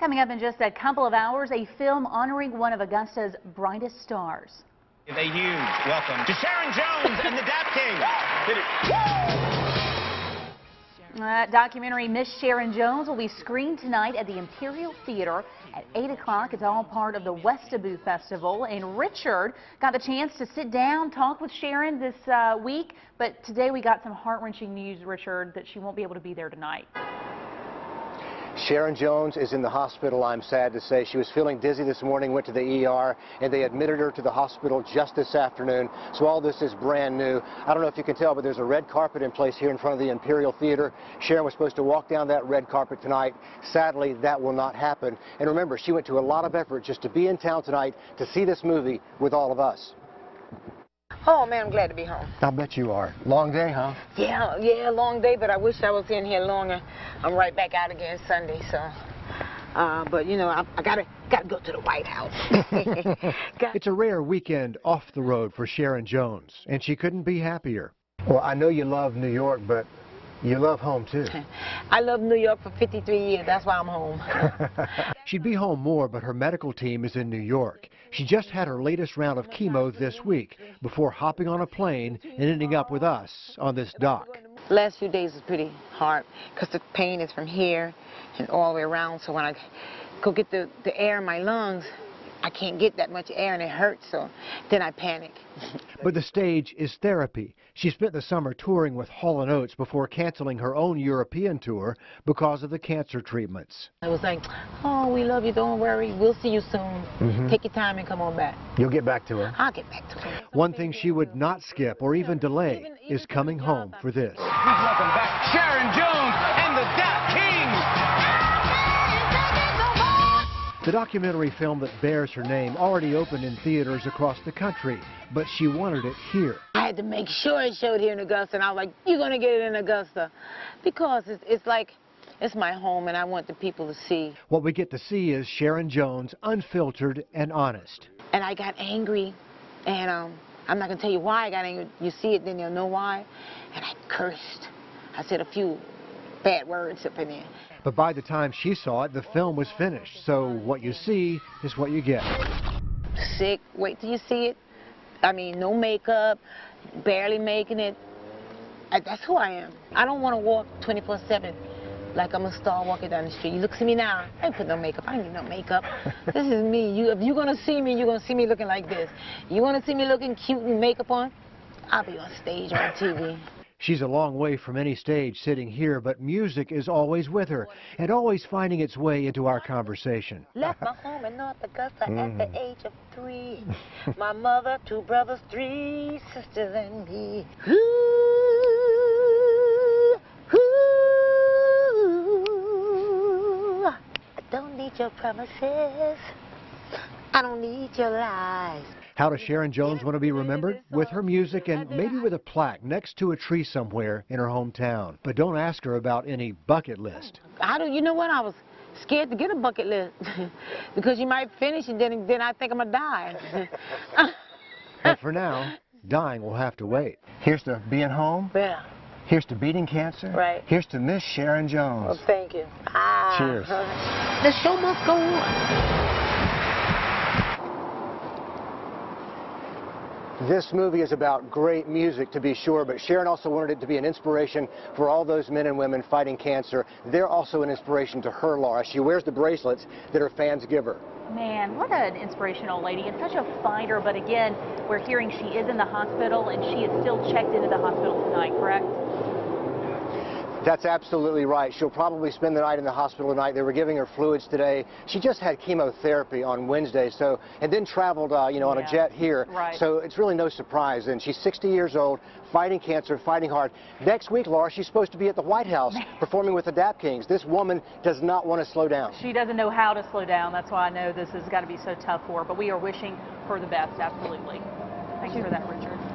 Coming up in just a couple of hours, a film honoring one of Augusta's brightest stars. A huge welcome to Sharon Jones and the Dap King. Uh, documentary Miss Sharon Jones will be screened tonight at the Imperial Theater at 8 o'clock. It's all part of the Westobou Festival. And Richard got the chance to sit down, talk with Sharon this uh, week. But today we got some heart-wrenching news, Richard, that she won't be able to be there tonight. Sharon Jones is in the hospital, I'm sad to say. She was feeling dizzy this morning, went to the ER, and they admitted her to the hospital just this afternoon. So all this is brand new. I don't know if you can tell, but there's a red carpet in place here in front of the Imperial Theater. Sharon was supposed to walk down that red carpet tonight. Sadly, that will not happen. And remember, she went to a lot of effort just to be in town tonight to see this movie with all of us. Oh man, I'm glad to be home. I'll bet you are. Long day, huh? Yeah, yeah, long day, but I wish I was in here longer. I'm right back out again Sunday, so. Uh, but you know, I, I gotta gotta go to the White House. it's a rare weekend off the road for Sharon Jones, and she couldn't be happier. Well, I know you love New York, but you love home too. I love New York for 53 years. That's why I'm home. She'd be home more, but her medical team is in New York. She just had her latest round of chemo this week before hopping on a plane and ending up with us on this dock. Last few days was pretty hard because the pain is from here and all the way around. So when I go get the, the air in my lungs, I can't get that much air and it hurts, so then I panic. but the stage is therapy. She spent the summer touring with Hall & Oates before canceling her own European tour because of the cancer treatments. I was like, oh, we love you, don't worry, we'll see you soon. Mm -hmm. Take your time and come on back. You'll get back to her? I'll get back to her. One thing she would not skip or even delay even, even is coming home for this. welcome back Sharon Jones and the The documentary film that bears her name already opened in theaters across the country, but she wanted it here. I had to make sure it showed here in Augusta, and I was like, you're going to get it in Augusta. Because it's, it's like, it's my home, and I want the people to see. What we get to see is Sharon Jones, unfiltered and honest. And I got angry, and um, I'm not going to tell you why I got angry. You see it, then you'll know why. And I cursed. I said a few bad words up in there. But by the time she saw it, the film was finished. So what you see is what you get. Sick. Wait till you see it. I mean, no makeup, barely making it. I, that's who I am. I don't want to walk 24-7 like I'm a star walking down the street. You look at me now, I ain't put no makeup. I ain't need no makeup. this is me. You, if you're going to see me, you're going to see me looking like this. You want to see me looking cute and makeup on? I'll be on stage on TV. She's a long way from any stage sitting here, but music is always with her and always finding its way into our conversation. Left my home in North Augusta mm. at the mm. age of three. my mother, two brothers, three sisters, and me. Ooh, ooh, I don't need your promises. I don't need your lies. How does Sharon Jones want to be remembered? With her music and maybe with a plaque next to a tree somewhere in her hometown. But don't ask her about any bucket list. How do you know what? I was scared to get a bucket list because you might finish and then, then I think I'm going to die. but for now, dying will have to wait. Here's to being home. Yeah. Here's to beating cancer. Right. Here's to Miss Sharon Jones. Well, thank you. Ah. Cheers. The show must go on. This movie is about great music, to be sure, but Sharon also wanted it to be an inspiration for all those men and women fighting cancer. They're also an inspiration to her, Laura. She wears the bracelets that her fans give her. Man, what an inspirational lady and such a fighter. But again, we're hearing she is in the hospital and she is still checked into the hospital tonight, correct? That's absolutely right. She'll probably spend the night in the hospital tonight. They were giving her fluids today. She just had chemotherapy on Wednesday, so and then traveled, uh, you know, on yeah. a jet here. Right. So it's really no surprise. And she's 60 years old, fighting cancer, fighting hard. Next week, Laura, she's supposed to be at the White House performing with the Dap Kings. This woman does not want to slow down. She doesn't know how to slow down. That's why I know this has got to be so tough for her. But we are wishing her the best, absolutely. Thank you for that, Richard.